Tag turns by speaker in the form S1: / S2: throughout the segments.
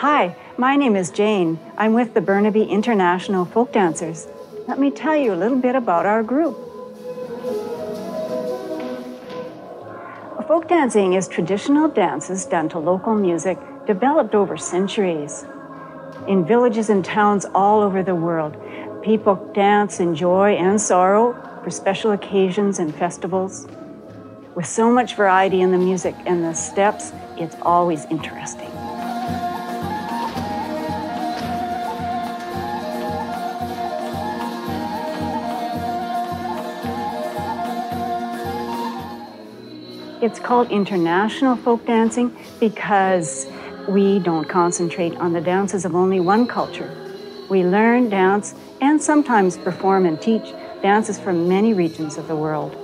S1: Hi, my name is Jane. I'm with the Burnaby International Folk Dancers. Let me tell you a little bit about our group. Folk dancing is traditional dances done to local music developed over centuries. In villages and towns all over the world, people dance in joy and sorrow for special occasions and festivals. With so much variety in the music and the steps, it's always interesting. It's called international folk dancing because we don't concentrate on the dances of only one culture. We learn, dance, and sometimes perform and teach dances from many regions of the world.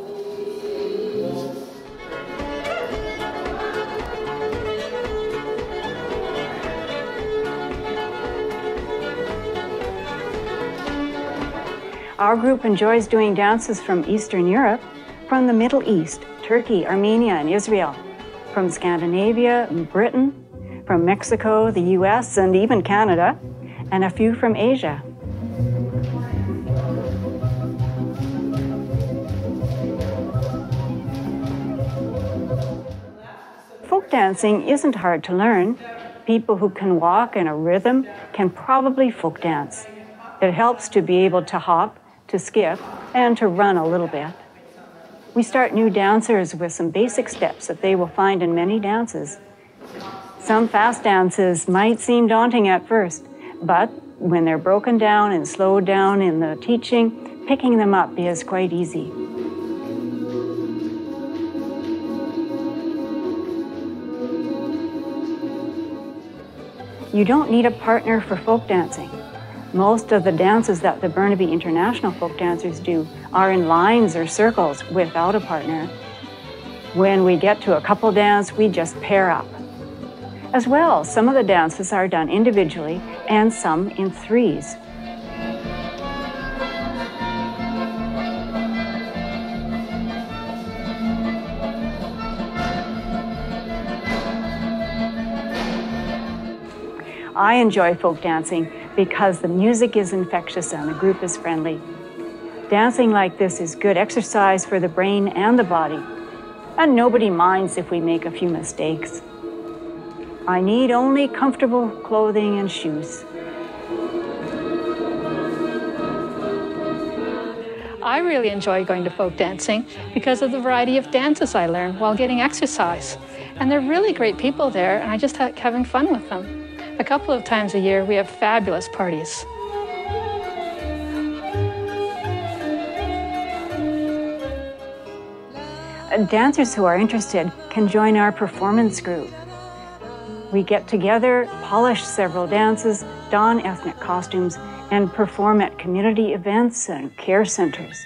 S1: Our group enjoys doing dances from Eastern Europe, from the Middle East, Turkey, Armenia, and Israel, from Scandinavia and Britain, from Mexico, the US, and even Canada, and a few from Asia. Folk dancing isn't hard to learn. People who can walk in a rhythm can probably folk dance. It helps to be able to hop, to skip, and to run a little bit. We start new dancers with some basic steps that they will find in many dances. Some fast dances might seem daunting at first, but when they're broken down and slowed down in the teaching, picking them up is quite easy. You don't need a partner for folk dancing. Most of the dances that the Burnaby International Folk Dancers do are in lines or circles without a partner. When we get to a couple dance, we just pair up. As well, some of the dances are done individually and some in threes. I enjoy folk dancing because the music is infectious and the group is friendly. Dancing like this is good exercise for the brain and the body, and nobody minds if we make a few mistakes. I need only comfortable clothing and shoes.
S2: I really enjoy going to folk dancing because of the variety of dances I learn while getting exercise. And they're really great people there, and I just like having fun with them. A couple of times a year, we have fabulous parties.
S1: Dancers who are interested can join our performance group. We get together, polish several dances, don ethnic costumes, and perform at community events and care centers.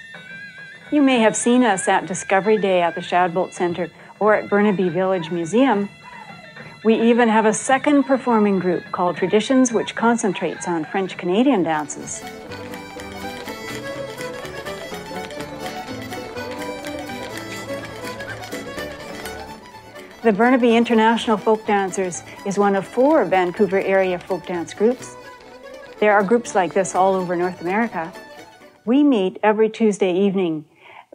S1: You may have seen us at Discovery Day at the Shadbolt Center or at Burnaby Village Museum we even have a second performing group called Traditions, which concentrates on French Canadian dances. The Burnaby International Folk Dancers is one of four Vancouver area folk dance groups. There are groups like this all over North America. We meet every Tuesday evening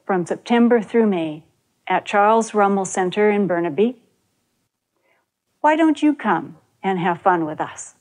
S1: from September through May at Charles Rummel Center in Burnaby why don't you come and have fun with us?